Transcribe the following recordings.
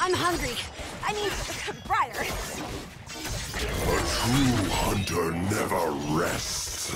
I'm hungry. I mean, Briar. A true hunter never rests.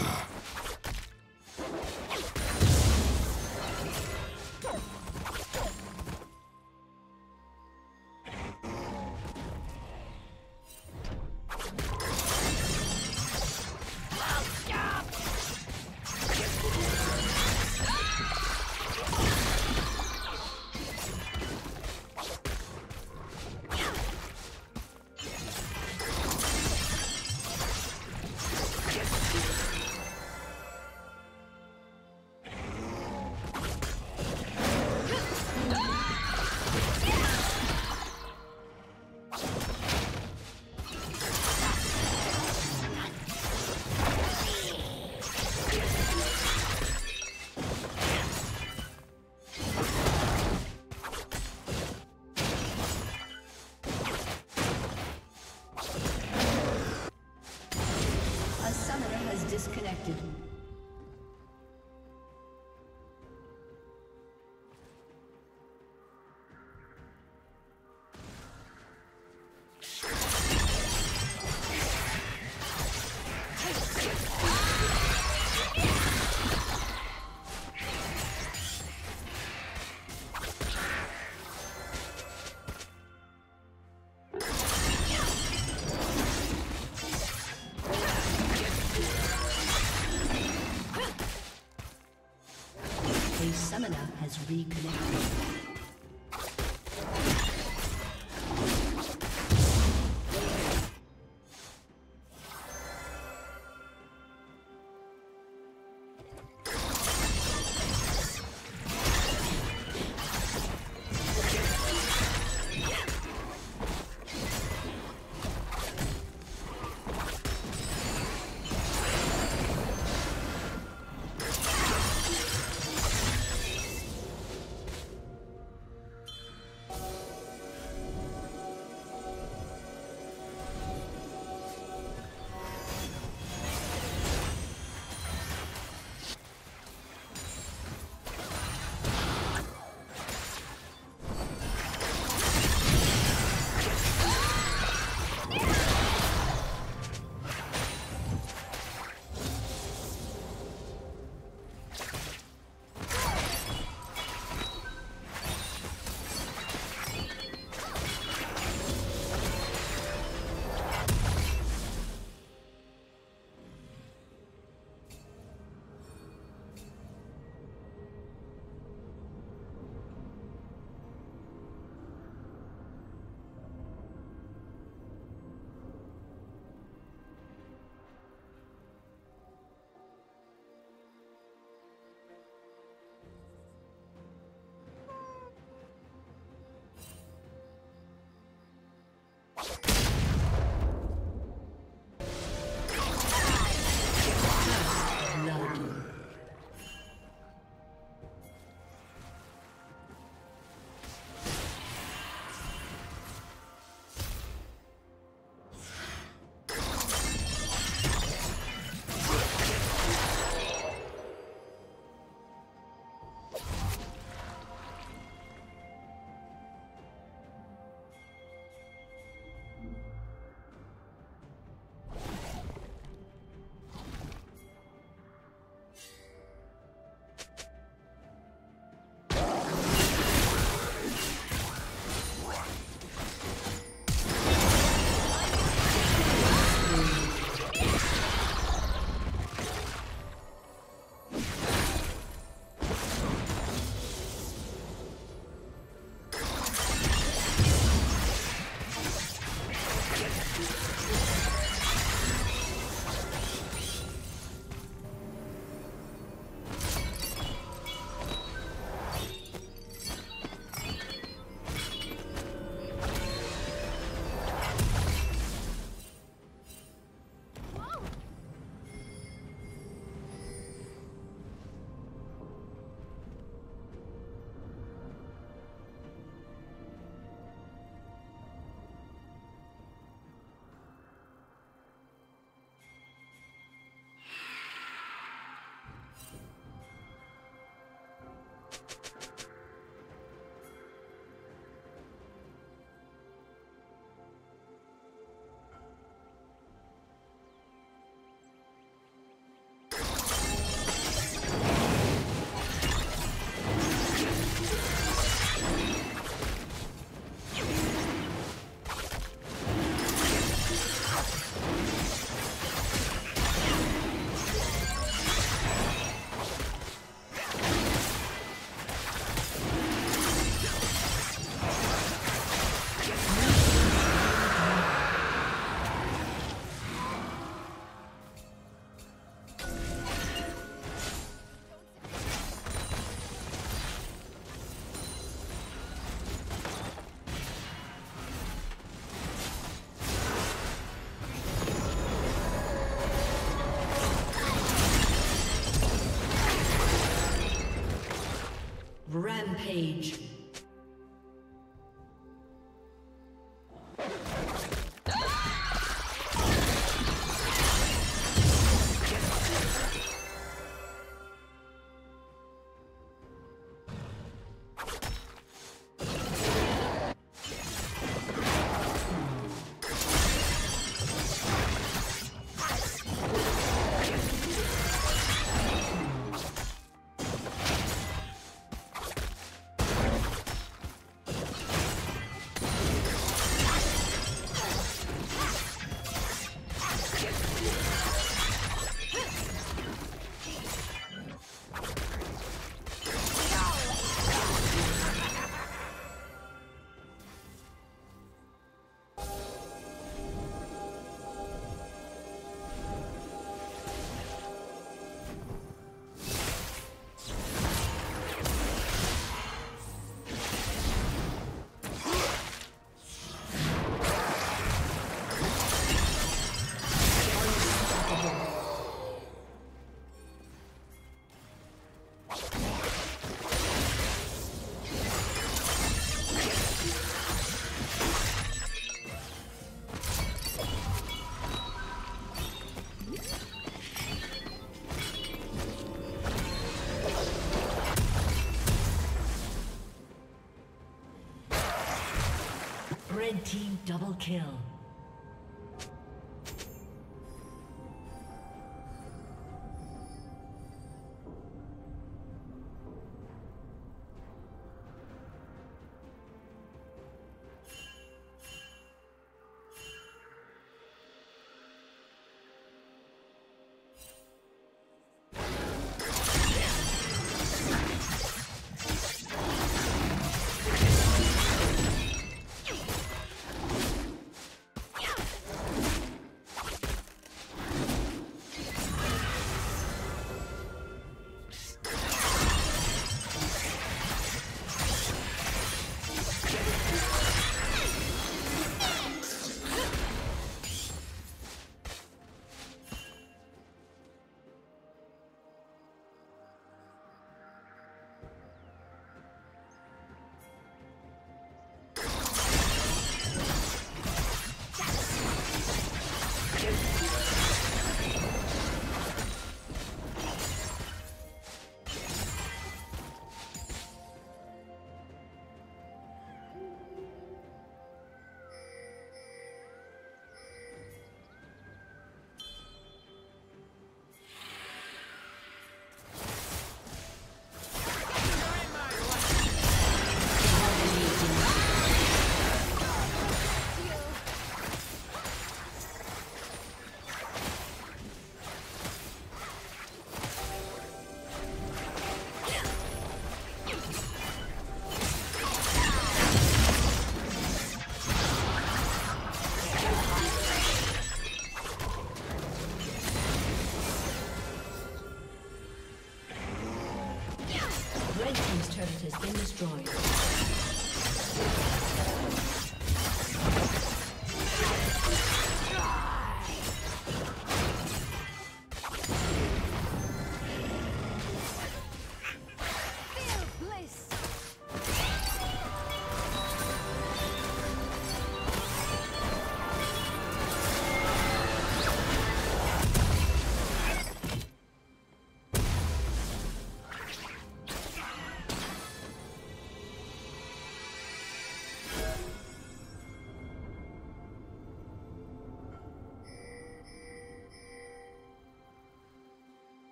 Has reconnected. Rampage. Double kill.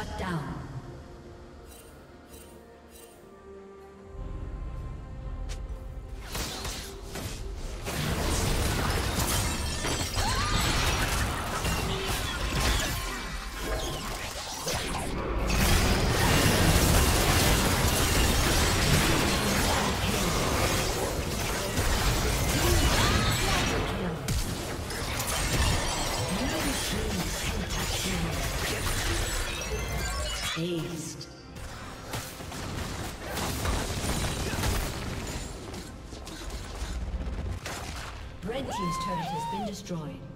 Shut down. Destroyed.